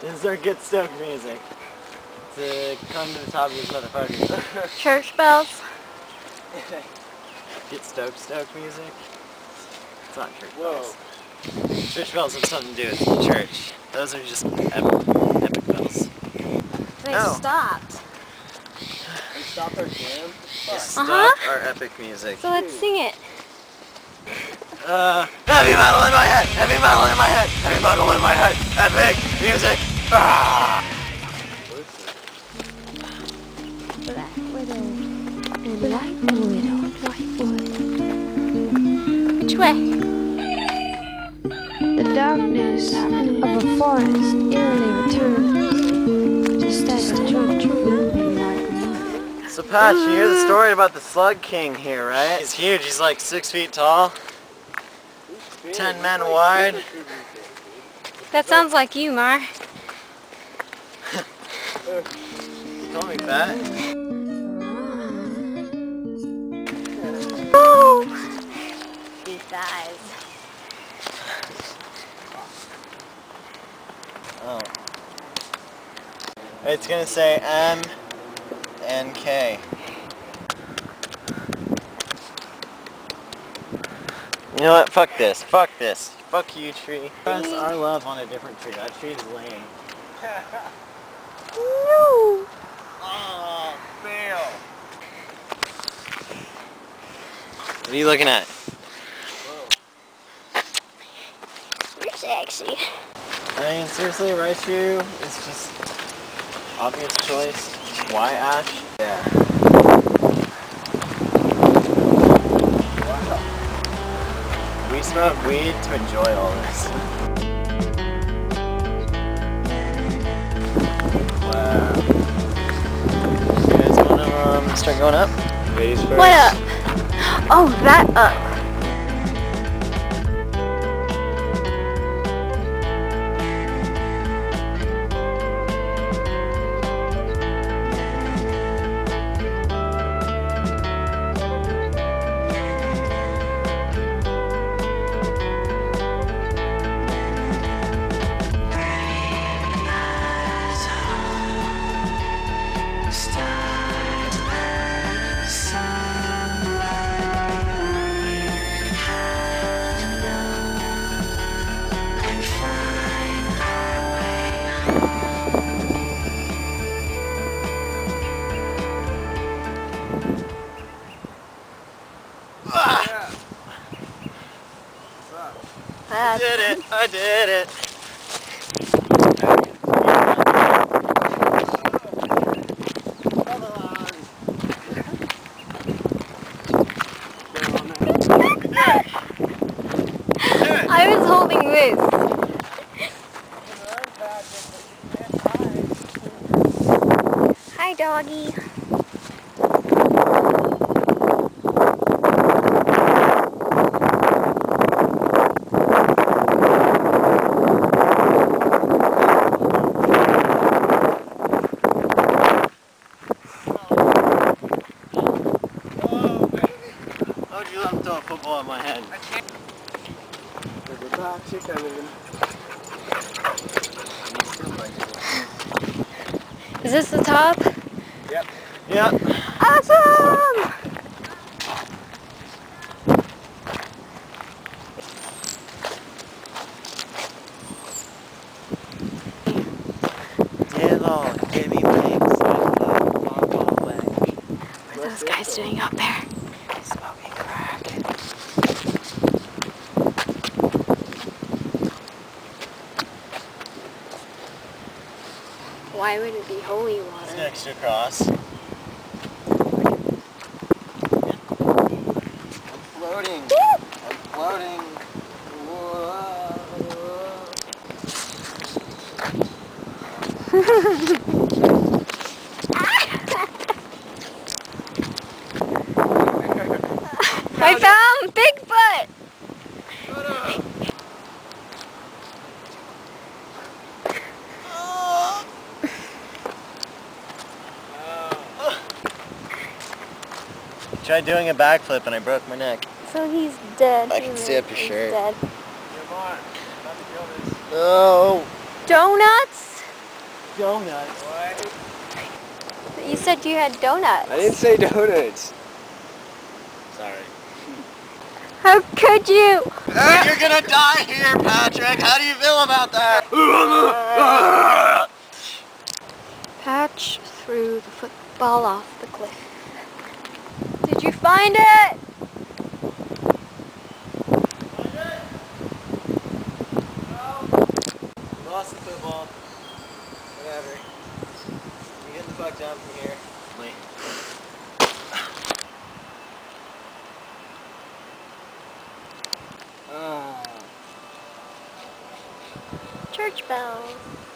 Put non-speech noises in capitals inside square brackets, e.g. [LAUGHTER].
This is our get stoked music. To come to the top of these motherfuckers. [LAUGHS] Church bells. [LAUGHS] get stoked stoked music. It's not church Whoa. bells. Church bells have something to do with church. Those are just epic, epic bells. They No. stopped. We stopped our jam. Just Uh-huh. our epic music. So let's sing it. Uh, heavy metal in my head! Heavy metal in my head! Heavy metal in my head! Epic music! Ah! Black widow and white widow, white wood. Which way? The darkness of a forest eerily returns, just as the true true midnight. So Pat, you hear the story about the Slug King here, right? He's huge. He's like six feet tall. Ten men wide. That sounds like you, Mar. You call me fat? Oh! Oh. It's gonna say M and K. You know what? Fuck this. Fuck this. Fuck you, tree. Press our love on a different tree. That tree's lame. No! Oh, fail. What are you looking at? You're sexy. I mean, seriously, Raichu is just obvious choice. Why Ash? Yeah. We smoke weed to enjoy all this. Wow. You guys wanna um, start going up? Ladies first. What up? Oh, that up. I did it! I did it! I was holding this. Hi, doggy. How would you let him throw a football at my head? There's a back chick coming. Is this the top? Yep. Yep. Awesome! Hello, Jimmy Banks. What are those guys doing up there? Why would it be holy It's water? next to a cross. I'm floating. I'm floating. Whoa. [LAUGHS] I found I tried doing a backflip and I broke my neck. So he's dead. I can see up your He's shirt. Dead. Come on. About to. No. Donuts? donut. What? You said you had donuts. I didn't say donuts. Sorry. How could you? Hey, you're gonna die here, Patrick. How do you feel about that? Patch threw the football off the cliff. Did you find it? Lost the football. Whatever. You get the fuck down from here. Wait. Ah. Church bells.